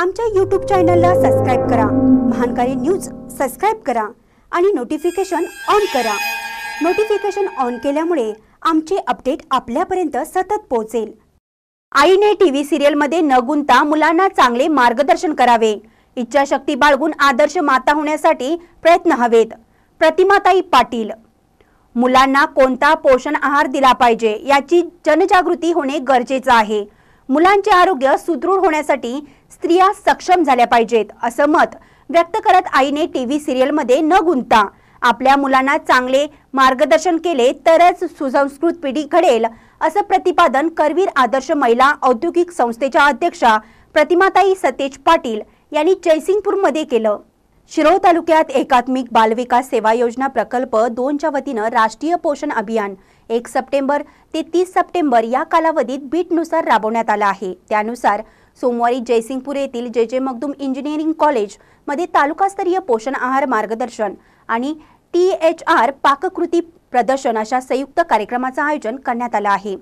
आमच्या यूट्यूब चॅनलला सबस्क्राईब करा. महानकारी न्यूज सबस्क्राईब करा आणि नोटिफिकेशन ऑन करा. नोटिफिकेशन ऑन केल्यामुळे आमचे अपडेट आपल्यापर्यंत सतत पोहोचेल. आईने टी व्ही सिरियलमध्ये न गुंता मुलांना चांगले मार्गदर्शन करावे. इच्छाशक्ती बाळगून आदर्श माता होण्यासाठी प्रयत्न हवेत. प्रतिमाताई पाटील मुलांना कोणता पोषण आहार दिला पाहिजे याची जनजागृती होणे गरजेचं आहे. मुलांचे आरोग्य सुदृढ होण्यासाठी स्त्रिया सक्षम झाल्या पाहिजेत असं मत व्यक्त करत आईने टीव्ही सिरियलमध्ये न गुंता आपल्या मुलांना चांगले मार्गदर्शन केले तरच सुसंस्कृत पिढी घडेल असं प्रतिपादन करवीर आदर्श महिला औद्योगिक संस्थेच्या अध्यक्षा प्रतिमाताई सतेज पाटील यांनी जयसिंगपूरमध्ये केलं. शिरोळ तालुक्यात एकात्मिक बालविकास सेवा योजना प्रकल्प दोनच्या वतीनं राष्ट्रीय पोषण अभियान. एक सप्टेंबर ते तीस सप्टेंबर या कालावधीत बीटनुसार राबवण्यात आला आहे. त्यानुसार सोमवारी जयसिंगपूर येथील जे जे मगदूम इंजिनिअरिंग कॉलेजमध्ये तालुकास्तरीय पोषण आहार मार्गदर्शन आणि टी एच आर पाककृती प्रदर्शन अशा संयुक्त कार्यक्रमाचं आयोजन करण्यात आलं आहे.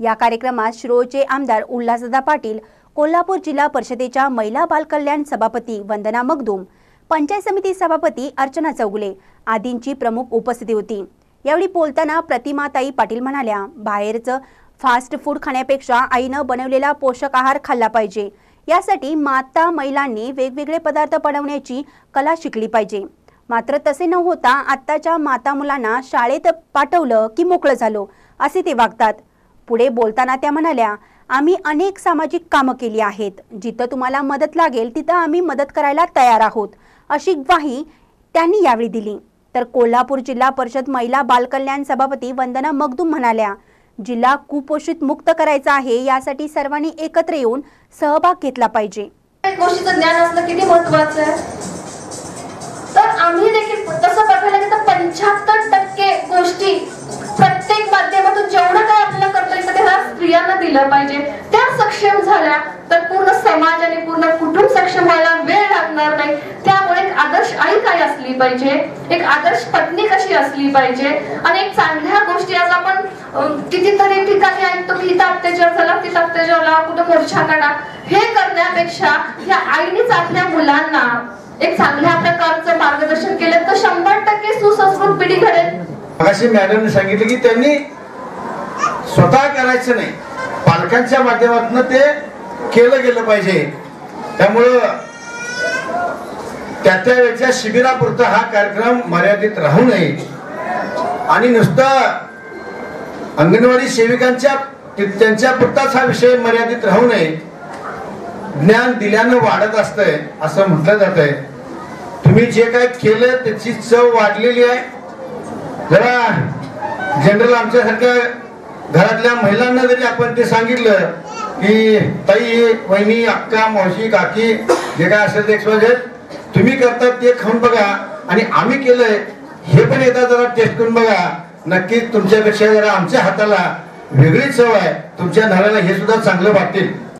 या कार्यक्रमात शिरोळचे आमदार उल्हासदा पाटील कोल्हापूर जिल्हा परिषदेच्या महिला बालकल्याण सभापती वंदना मगदूम पंचायत समिती सभापती अर्चना चौगुले आदींची प्रमुख उपस्थिती होती. यावेळी बोलताना प्रतिमाताई पाटील म्हणाल्या बाहेरचं फास्ट फूड खाण्यापेक्षा आईनं बनवलेला पोषक आहार खाल्ला पाहिजे. यासाठी माता महिलांनी वेगवेगळे पदार्थ बनवण्याची कला शिकली पाहिजे. मात्र तसे न होता आत्ताच्या माता मुलांना शाळेत पाठवलं की मोकळं झालो असे ते वागतात. पुढे बोलताना त्या म्हणाल्या आम्ही अनेक सामाजिक कामं केली आहेत. जिथं तुम्हाला मदत लागेल तिथं आम्ही मदत करायला तयार आहोत अशी ग्वाही त्यांनी यावेळी दिली. तर कोल्हापूर जिल्हा परिषद महिला बालकल्याण सभापती वंदना मगदूम म्हणाल्या जिल्हा कुपोषित मुक्त करायचा आहे यासाठी सर्वांनी एकत्र येऊन सहभाग घेतला पाहिजे. गोष्टीचं ज्ञान असणं किती महत्वाचं आहे? तर आम्ही देखील तसं बघायला गेलं तर पंच्याहत्तर टक्के गोष्टी दिलं पाहिजे. त्या सक्षम झाल्या तर पूर्ण समाज आणि पूर्ण कुटुंब सक्षम व्हायला वेळ लागणार नाही. त्यामुळे एक आदर्श आई काय असली पाहिजे? एक आदर्श पत्नी कशी असली पाहिजे? आणि एक चांगल्या गोष्टी आज आपण कितीतरी ठिकाणी ऐकतो की इथं अत्याचार झाला तिथं अत्याचार लावा कुठं मोर्चा काढा. हे करण्यापेक्षा या आईनेच आपल्या मुलांना एक चांगल्या प्रकारचं मार्गदर्शन केलं तर शंभर टक्के सुसंस्कृत पिढी घडेल. अशी मॅडमने सांगितलं की त्यांनी स्वतः करायचं नाही. सरकारच्या माध्यमातून ते केलं गेलं पाहिजे. त्यामुळं त्या त्या वेळच्या शिबिरापुरता हा कार्यक्रम मर्यादित राहू नये. आणि नुसतं अंगणवाडी सेविकांच्या त्यांच्या पुरताच हा विषय मर्यादित राहू नये. ज्ञान दिल्यानं वाढत असतंय असं म्हटलं जात आहे तुम्ही जे काय केलं त्याची चव वाढलेली आहे. जरा जनरल आमच्यासारख्या घरातल्या महिलांना जरी आपण ते सांगितलं की ताई वहिनी अक्का मावशी काकी जे काय असेल ते तुम्ही करतात ते खाऊन बघा आणि आम्ही केलंय हे पण येतात जरा टेस्ट करून बघा. नक्कीच तुमच्यापेक्षा जरा आमच्या हाताला वेगळीच चव आहे. तुमच्या नव्याला हे सुद्धा चांगलं वाटेल.